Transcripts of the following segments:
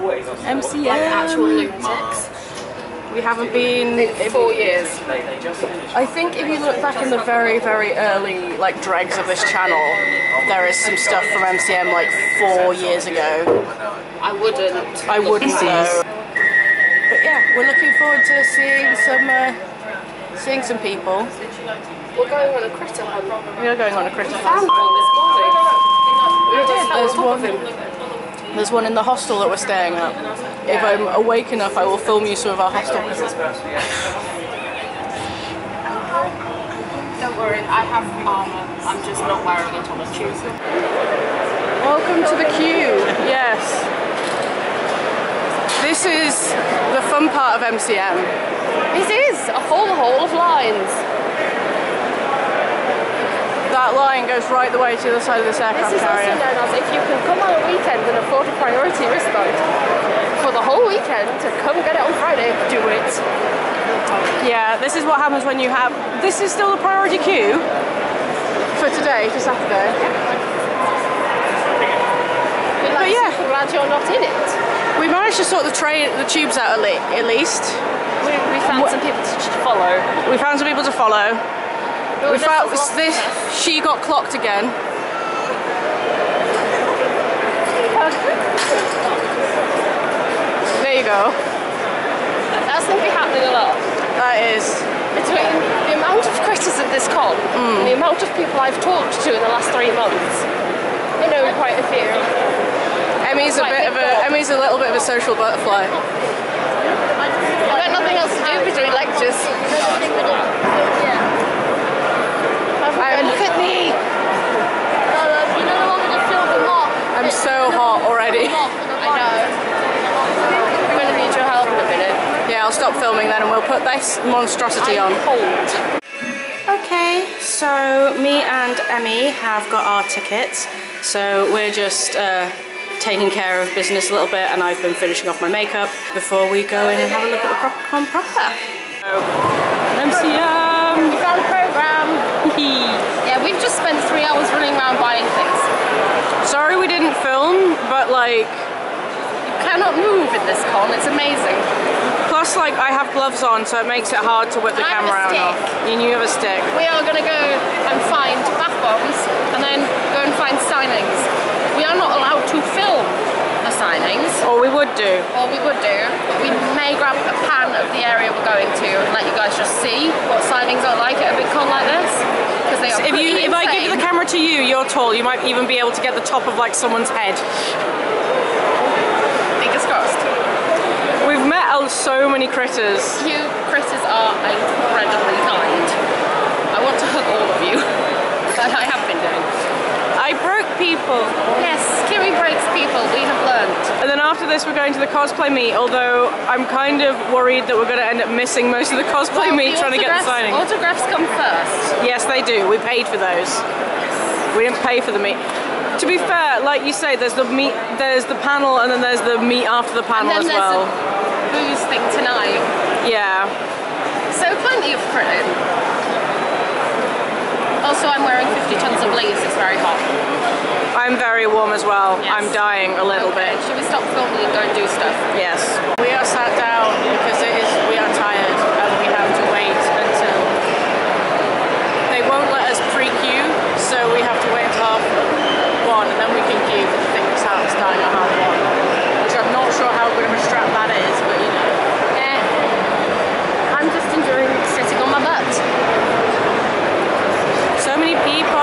MCM. Like actual lunatics. We haven't been. Four years. I think if you look back in the very, very early like dregs of this channel, there is some stuff from MCM like four years ago. I wouldn't. I wouldn't know. But yeah, we're looking forward to seeing some uh, seeing some people. We're going on a critter hunt. We are going on a critter Found one this morning. We were just There's on top of one. There's one in the hostel that we're staying at. If I'm awake enough, I will film you some of our hostel visits. Don't worry, I have armour. I'm just not wearing it on a Tuesday. Welcome to the queue. Yes. This is the fun part of MCM. It is a whole hole of lines. That line goes right the way to the other side of this This aircraft is also known as if you can come on a weekend and afford a priority wristband for the whole weekend to come get it on Friday, do it. Yeah, this is what happens when you have. This is still a priority queue for today, for Saturday. We're like yeah. glad you're not in it. We managed to sort the train, the tubes out at, le- at least. We, we found What- some people to to follow. We found some people to follow. But We found this. She got clocked again. There you go. That seems to be happening a lot. That is. Between the amount of critters at this con and the mm. amount of people I've talked to in the last three months, I know quite a few. Emii's a bit of a. Emii's a little bit of a social butterfly. I've got nothing else to do between lectures. I'm- look at me! I'm so hot already. I know. I'm going to need your help in a minute. Yeah, I'll stop filming then, and we'll put this monstrosity on. I'm. Okay, so me and Emii have got our tickets, so we're just uh, taking care of business a little bit, and I've been finishing off my makeup before we go in and have a look at the PropCon proper. MCM! We found a program. Yeah, we've three hours running around buying things. Sorry we didn't film, but like, You cannot move in this con. It's amazing. plus like I have gloves on, so it makes it hard to whip the I have a camera out. stick. And you have a stick. We are going to go and find bath bombs and then go and find signings. We are not allowed to film the signings, Or we would do. or we would do, but we may grab a pan of the area we're going to and let you guys just see what signings are like at a big con like this. Because they are If you, if I give the camera to you, you're tall. You might even be able to get the top of like someone's head. Fingers crossed. We've met uh, so many critters. You critters are incredibly kind. I want to hug all of you. That I have been doing. I broke people. Yes, Kiri breaks people, we have learned. And then after this, we're going to the cosplay meet. Although I'm kind of worried that we're going to end up missing most of the cosplay Well, meet the trying to get the signing. Autographs come first. yes, they do. We paid for those. We didn't pay for the meet. To be fair, like you say, there's the meet, there's the panel, and then there's the meet after the panel as well. booze thing tonight. Yeah. So plenty of credit. Also, I'm wearing 50 tons of leaves. It's very hot. I'm very warm as well. Yes. I'm dying a little Okay, bit. Should we stop filming and go and do stuff? Yes. We are sat down because it is we are tired and we have to wait until they won't let us pre-queue, so we have to wait until half one and then we can queue for the thing that's out- starting at half one. Which I'm not sure how good of a strap that is, but you know. Eh. I'm just enjoying sitting on my butt. So many people.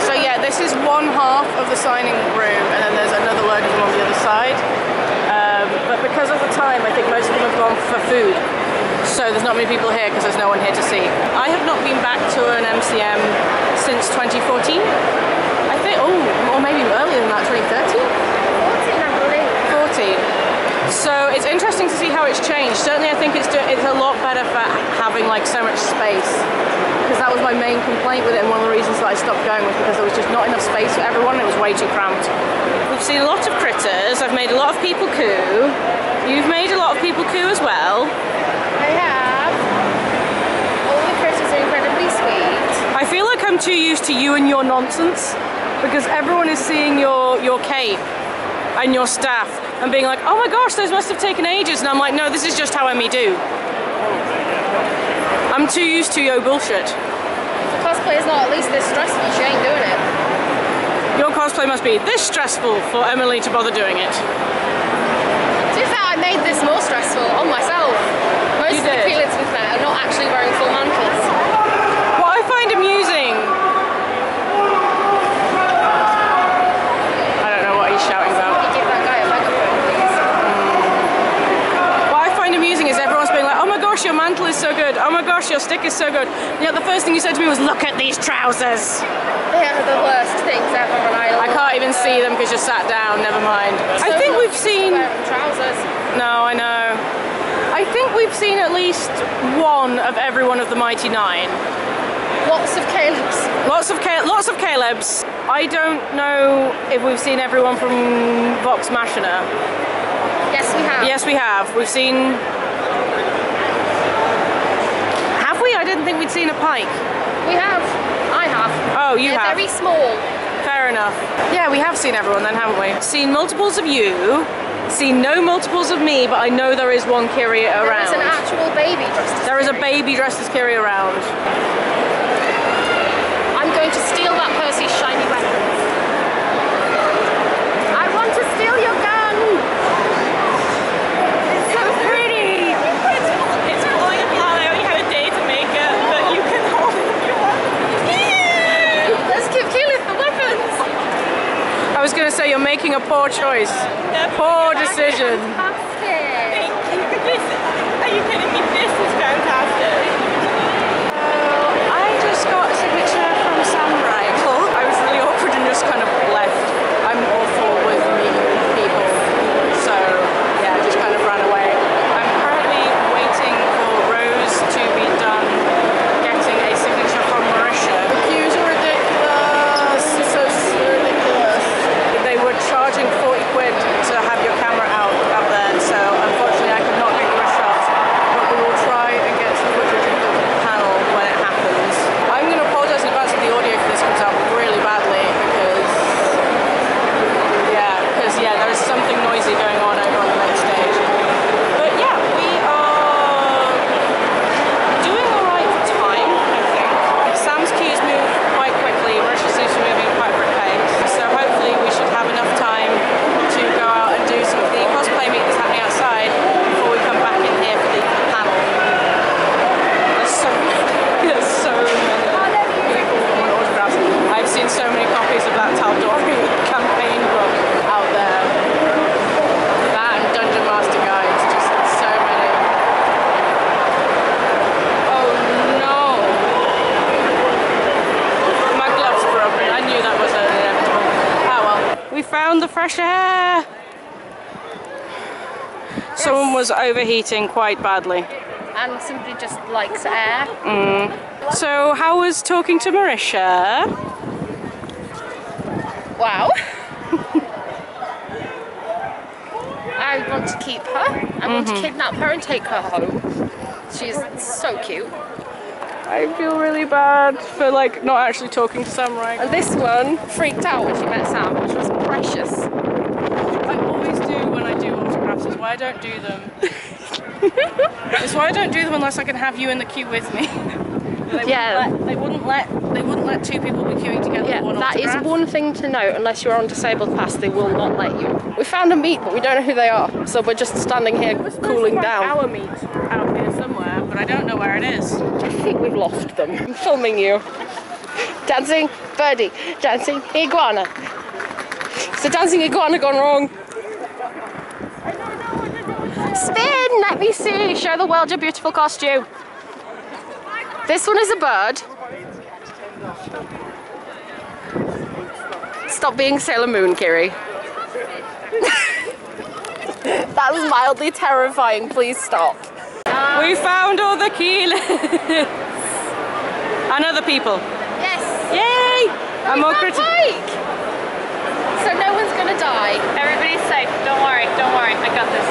So yeah, this is one half of the signing room, and then there's another load of them on the other side. Um, but because of the time, I think most of them have gone for food. So there's not many people here because there's no one here to see. I have not been back to an MCM since 2014. I think, oh, or maybe earlier than that, 2013? 14. I believe. 14. So it's interesting to see how it's changed. Certainly, I think it's do- it's a lot better for having like so much space. Because that was my main complaint with it, and one of the reasons that I stopped going was because there was just not enough space for everyone. and It was way too cramped. We've seen a lot of critters. I've made a lot of people coo. You've made a lot of people coo as well. I have. All the critters are incredibly sweet. I feel like I'm too used to you and your nonsense because everyone is seeing your your cape and your staff and being like, oh my gosh, those must have taken ages. And I'm like, no, this is just how Emii do. I'm too used to your bullshit. Cosplay is not at least this stressful. She ain't doing it. Your cosplay must be this stressful for Emily to bother doing it. To be fair, I made this more stressful on myself. Most You of the did. Keyleths we've met are not actually wearing full mantles. What I find amusing. I don't know what he's shouting about. You give that guy a megaphone, please. What I find amusing is everyone's being like, oh my gosh, your mantle is so good. Oh my gosh, your stick is so good. Yet the first thing you said to me was, look at these trousers. They are the worst things ever, and I, I can't even see them because you're sat down, never mind. I think we've seen. trousers. No, I know. I think we've seen at least one of every one of the Mighty Nein. Lots of Caleb's. Lots of Ca- lots of Caleb's. I don't know if we've seen everyone from Vox Machina. Yes, we have. Yes, we have. We've seen. Have we? I didn't think we'd seen a pike. We have. I have. Oh, you They're have. very small. Fair enough. Yeah, we have seen everyone then, haven't we? Seen multiples of you. Seen no multiples of me, but I know there is one Kiri around. is an actual baby dressed as There is a baby dressed as Kiri around. I'm going to steal that Percy's shiny weapon. I want to steal your gun. It's so pretty. It's, it's falling apart. I only had a day to make it, but you can hold it if you want. Let's give Keyleth the weapons. I was going to say you're making a poor choice. Poor decision. Fantastic. This, are you kidding me? This is fantastic. I just got a signature from Sam Riegel. I was really awkward and just kind of left. I'm awful with meeting people, so yeah, I just kind of ran away. I'm currently waiting for Rose to be done getting a signature from Marisha. The queues are ridiculous. It's so ridiculous. They were charging 40 quid to have your camera out up there, so unfortunately I could not get you a shot. But we will try and get some footage of the panel when it happens. I'm going to apologise in advance if the audio for this comes out really badly because, yeah, because yeah, there is something noisy going on over on the main stage. But yeah, we are doing alright for time, I think. Sam's keys move quite quickly, Marisha seems to be moving at quite a quick pace. So hopefully we should have enough time to go out and do some of the cosplay meet that's happening outside before we come back in here for the, the panel. There's so there's so many people who want autographs. I've seen so many copies of that Tal'Dorei campaign book out there. That and Dungeon Master Guides, just so many. Oh no! My gloves broken. I knew that was an inevitable. Oh well. We found the fresh air! Someone was overheating quite badly. And somebody just likes air. Mm. So, how was talking to Marisha? Wow. I want to keep her. I want to mm-hmm. kidnap her and take her home. She's so cute. I feel really bad for like not actually talking to Sam Riegel. And this one freaked out when she met Sam, which was precious. I always do when I do autographs. It's why I don't do them. it's why I don't do them unless I can have you in the queue with me. They Yeah. Wouldn't let, they wouldn't let. They wouldn't let two people be queuing together. Yeah, one that is one thing to note. Unless you're on disabled pass, they will not let you. We found a meet, but we don't know who they are, so we're just standing here cooling down. Our meet out here somewhere, but I don't know where it is. I think we've lost them. I'm filming you. Dancing birdie, dancing iguana. The dancing iguana gone wrong? Spin! Let me see. Show the world your beautiful costume. This one is a bird. Stop being Sailor Moon, Kiri. that That was mildly terrifying. Please stop. We found all the Keyleths. and other people. Yes. Yay! And more found criti- Mike. So no one's gonna die. Everybody's safe. Don't worry. Don't worry. I got this.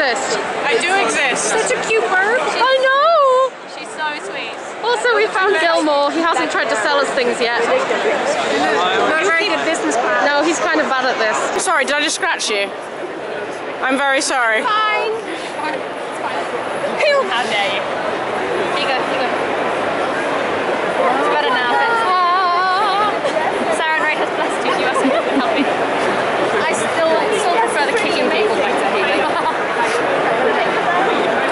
Exist. I do exist. Such a cute bird. I know. She's so sweet. Also, we found Gilmore. He hasn't tried to sell us things yet. Not very good business plan. No, he's kind of bad at this. Sorry, did I just scratch you? I'm very sorry. Fine. How dare you? Here you go. Here you go. It's better now. Sarenrae has blessed you. You asked me to help me. I still still prefer the kicking people better.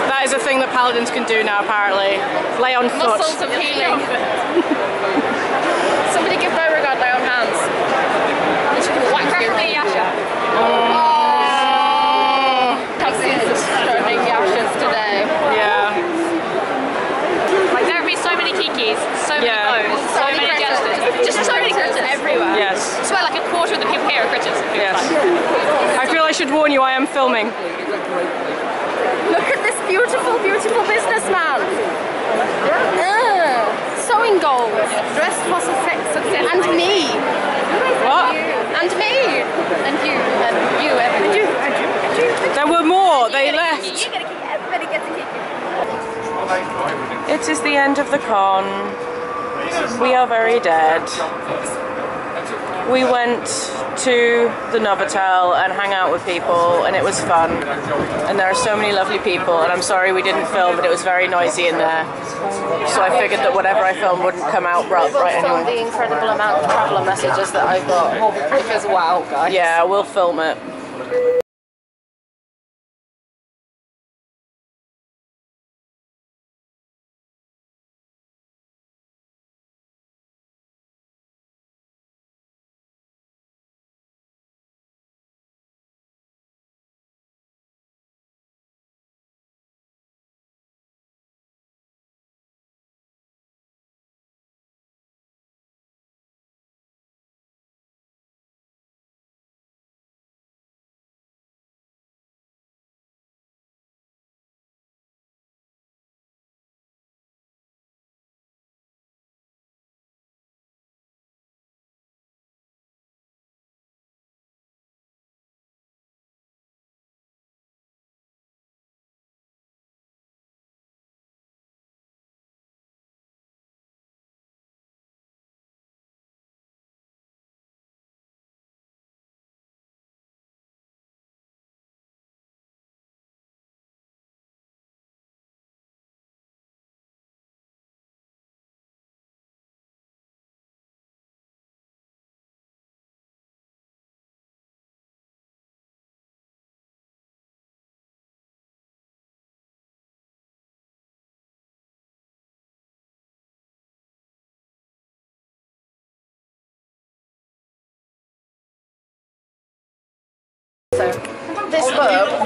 That is a thing that paladins can do now, apparently. Lay on foot. Muscles of healing. Somebody give Beauregard lay on hands. And she can whack you. Preferably Yasha. Oh. Taxis Yashas today. Yeah. There have been so many Kikis, so many Yeah. bows, so many many jesters, just so many critters everywhere. Yes. I swear like a quarter of the people here are critters. Yes. I feel I should warn you. I am filming. Look at this beautiful, beautiful businessman. Uh, sewing gold. Dressed for success. And me. What? And me. And you. And you. And you. And you. And you. There were more. They left. You keep everybody gets a. It is the end of the con. We are very dead. We went to the Novotel and hang out with people, and it was fun. And there are so many lovely people, and I'm sorry we didn't film, but it was very noisy in there. So I figured that whatever I filmed wouldn't come out right, right anyway. the incredible amount of traveller messages that I got. Because wow, guys. Yeah, we'll film it.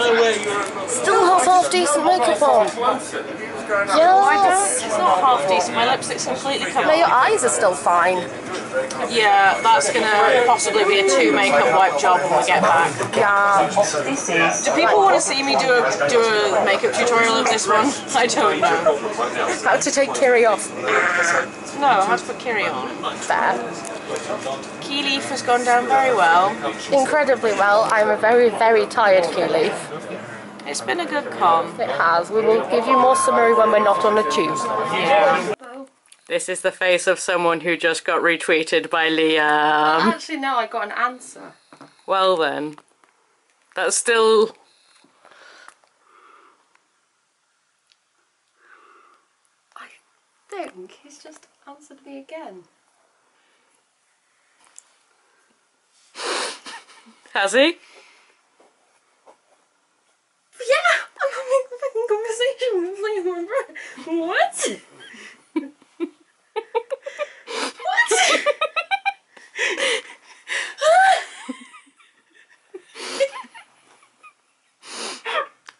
Still half half decent makeup on. Yes. It's not half decent. My lipstick's completely covered. No, your eyes are still fine. Yeah, that's gonna possibly be a two makeup wipe job when we get back. Yeah. Do people want to see me do a do a makeup tutorial of this one? I don't know. How to take Kiri off. No, how to put Kiri on. Fair. Keyleth has gone down very well. Incredibly well. I'm a very, very tired Keyleth. It's been a good con. It has. We will give you more summary when we're not on a tube. This is the face of someone who just got retweeted by Liam. Actually, no, I got an answer. Well then, that's still. I think he's just answered me again. Has he? Yeah, I'm having a fucking conversation with Liam. What? what?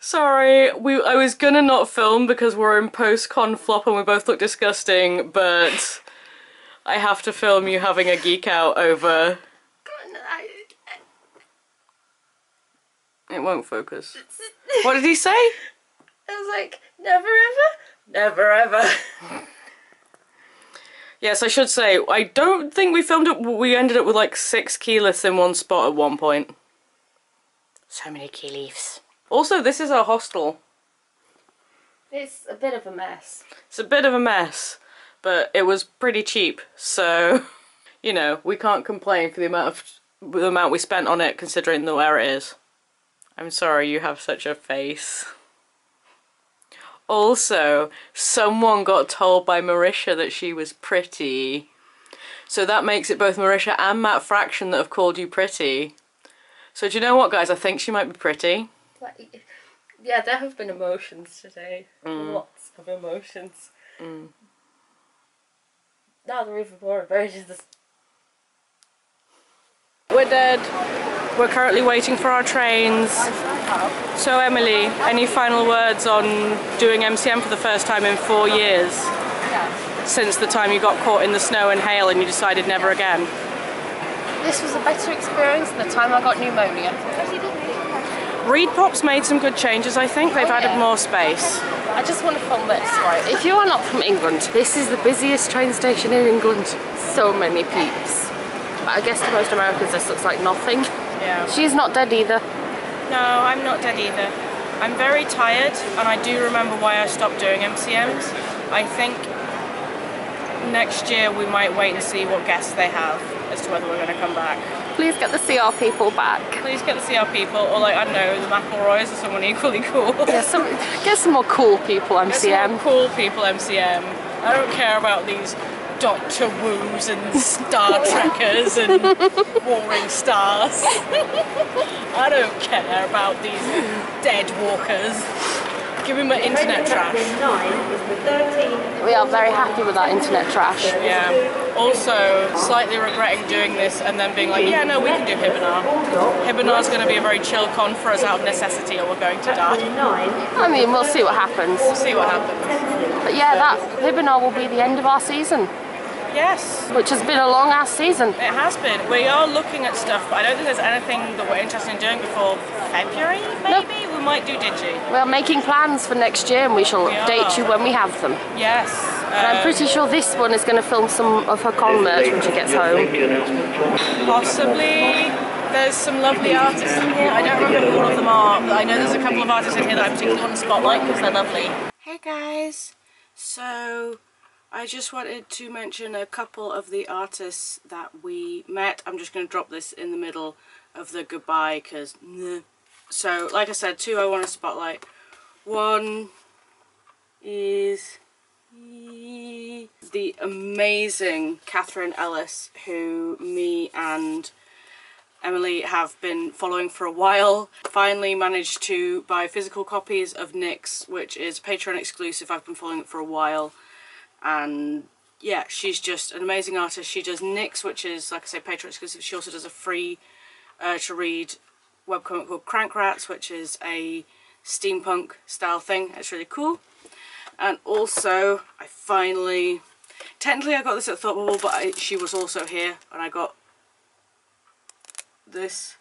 Sorry, we. I was gonna not film because we're in post-con flop and we both look disgusting, but I have to film you having a geek out over. It won't focus. What did he say? I was like, never ever? Never ever. Yes, I should say, I don't think we filmed it, we ended up with like six Keyleths in one spot at one point. So many Keyleths. Also, this is our hostel. It's a bit of a mess. It's a bit of a mess, but it was pretty cheap, so, you know, we can't complain for the amount of the amount we spent on it considering the where it is. I'm sorry you have such a face. Also, someone got told by Marisha that she was pretty. So that makes it both Marisha and Matt Fraction that have called you pretty. So do you know what, guys? I think she might be pretty. Yeah, there have been emotions today. Mm. Lots of emotions. Mm. Now there are even more emotions. We're dead. We're currently waiting for our trains. So Emily, any final words on doing MCM for the first time in four years? Since the time you got caught in the snow and hail and you decided never again? This was a better experience than the time I got pneumonia. ReedPop's made some good changes, I think. They've Oh, added more space. I just want to film this, right? If you are not from England, this is the busiest train station in England. So many peeps. But I guess to most Americans this looks like nothing. Yeah. She's not dead either. No, I'm not dead either. I'm very tired, and I do remember why I stopped doing MCMs. I think next year we might wait and see what guests they have as to whether we're going to come back. Please get the CR people back. Please get the CR people, or like, I don't know, the McElroys or someone equally cool. Yeah, some, get some more cool people, Get some more MCM. cool people MCM. I don't care about these Doctor Whos and Star Trekkers and Warring Stars. I don't care about these dead walkers. Give me my internet trash. We are very happy with our internet trash. Yeah. Also, slightly regretting doing this and then being like, yeah, no, we can do Hibinar. Hibinar's going to be a very chill con for us out of necessity or we're going to die. I mean, we'll see what happens. We'll see what happens. But yeah, that webinar will be the end of our season, Yes, which has been a long ass season. it has been. We are looking at stuff, but I don't think there's anything that we're interested in doing before February, maybe? We might do Digi. We are making plans for next year and we shall We update are. you when we have them. Yes. And I'm um, pretty sure this one is going to film some of her con merch when she gets home. Possibly. There's some lovely artists in here. I don't remember who all of them are, but I know there's a couple of artists in here that I particularly want to spotlight because they're lovely. Hey guys. So I just wanted to mention a couple of the artists that we met. I'm just going to drop this in the middle of the goodbye because so like I said two I want to spotlight. One is the amazing Catherine Ellis, who me and Emily have been following for a while. Finally managed to buy physical copies of Nyx, which is Patreon exclusive. I've been following it for a while. And yeah, she's just an amazing artist. She does Nyx, which is, like I say, Patreon exclusive. She also does a free uh, to read webcomic called Crank Rats, which is a steampunk style thing. It's really cool. And also, I finally, technically I got this at Thought Bubble, but I, she was also here, and I got this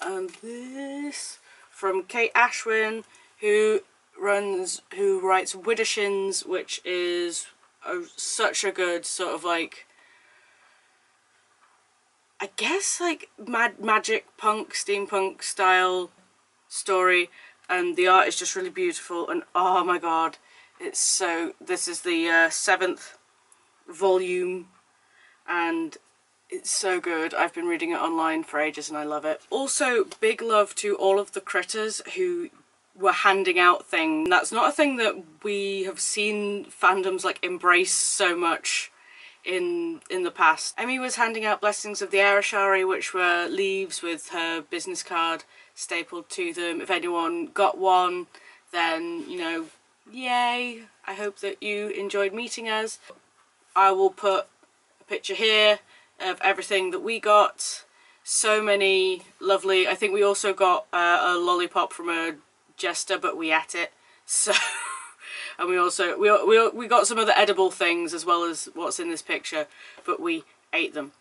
and this from Kate Ashwin, who runs, who writes Widdershins, which is a, such a good sort of like, I guess like mad magic punk, steampunk style story, and the art is just really beautiful. And oh my god, it's so. This is the uh, seventh volume, and it's so good. I've been reading it online for ages and I love it. Also, big love to all of the critters who were handing out things. That's not a thing that we have seen fandoms like embrace so much in in the past. Emii was handing out Blessings of the Air Ashari, which were leaves with her business card stapled to them. If anyone got one, then, you know, yay. I hope that you enjoyed meeting us. I will put a picture here of everything that we got. So many lovely, I think we also got uh, a lollipop from a jester, but we ate it. So, and we also, we, we, we got some other edible things as well as what's in this picture, but we ate them.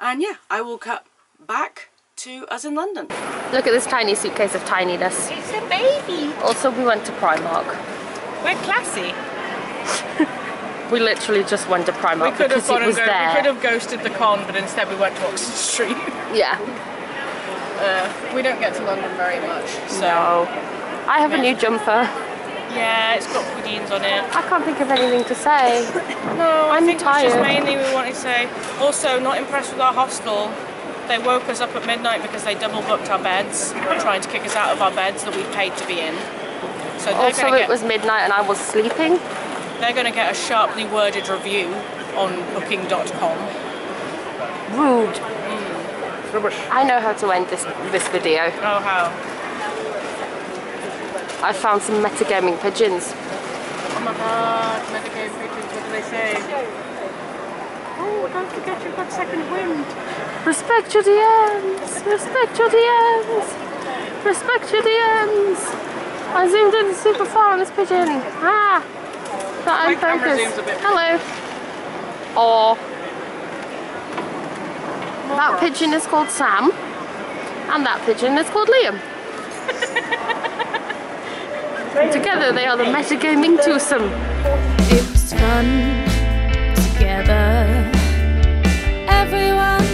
And yeah, I will cut back to us in London. Look at this tiny suitcase of tininess. It's a baby. Also, we went to Primark. We're classy. We literally just went to Primark We could have because gone it was and go, there. we could have ghosted the con, but instead we went to Oxford Street. Yeah. Uh, we don't get to London very much, so No. I have a new jumper. yeah, it's got puddings on it. I can't think of anything to say. No, I I'm think it's just tired. mainly we wanted to say. Also, not impressed with our hostel. They woke us up at midnight because they double booked our beds, trying to kick us out of our beds that we paid to be in. So Also, it get was midnight and I was sleeping. they're gonna get a sharply worded review on Booking.com. Rude. I know how to end this this video. Oh how? I found some metagaming pigeons. Oh my god, Metagame pictures, what do they say? Oh, don't forget you've got second wind. Respect your DMs. Respect your DMs. Respect your DMs. I zoomed in super far on this pigeon. Ah. That My I'm camera focused. zooms a bit. Hello. Oh. That pigeon is called Sam, and that pigeon is called Liam. together they are the metagaming twosome. It fun together. Everyone